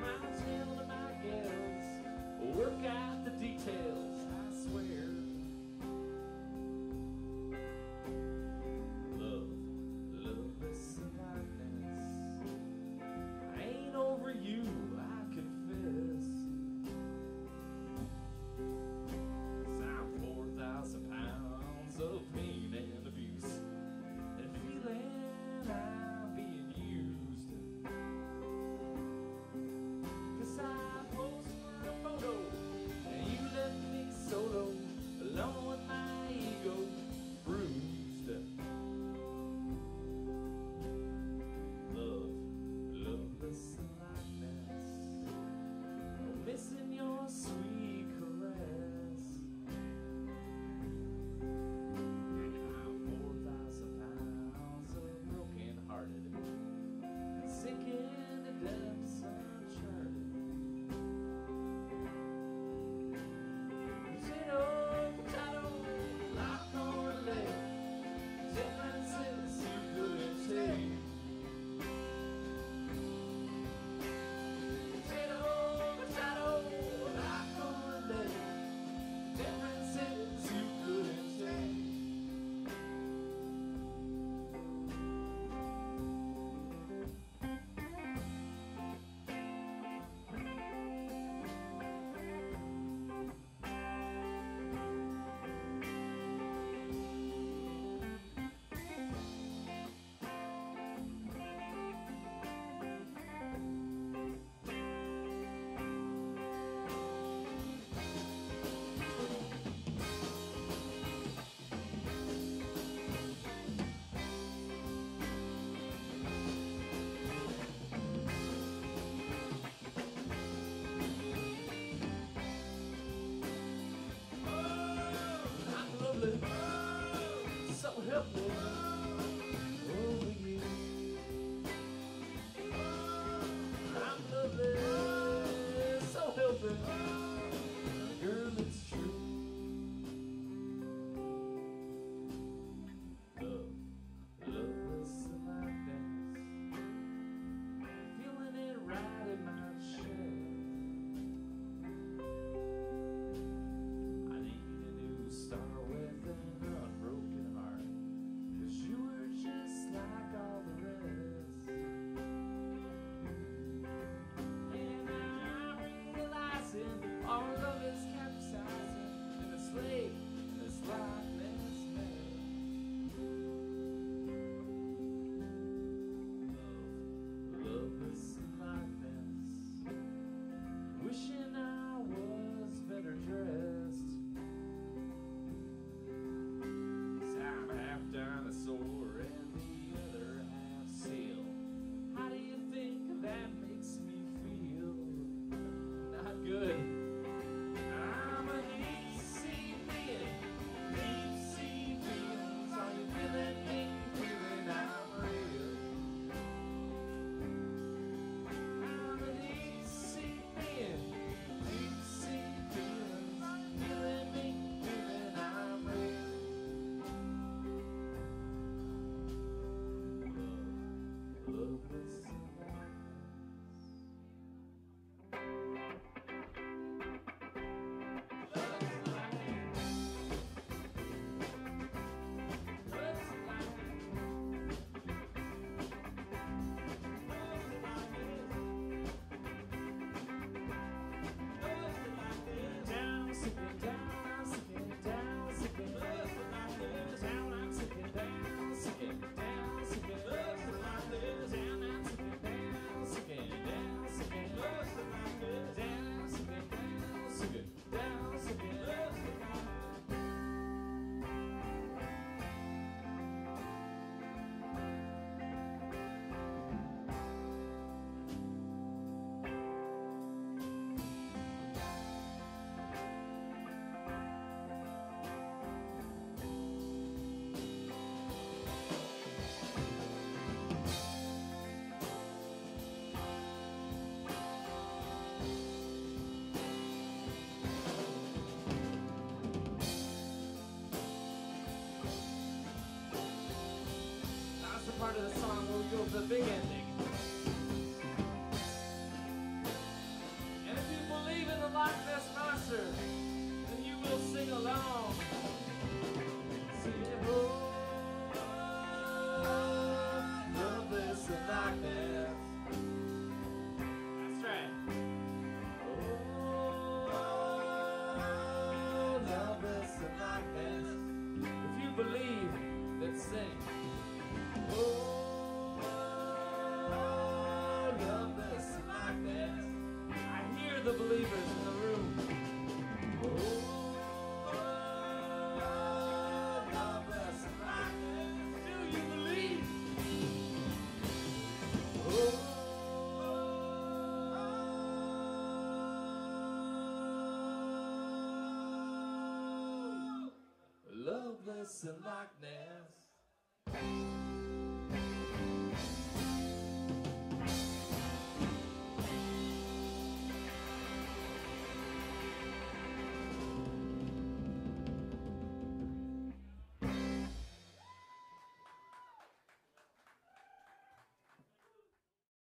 miles, hell to my gals. Work out the details. The song we go the big ending. And if you believe in the Loch Ness Monster, then you will sing along. Sing it, oh, Loveless in Loch Ness. That's right. Oh, Loveless in Loch Ness. If you believe, then sing. Loch Ness.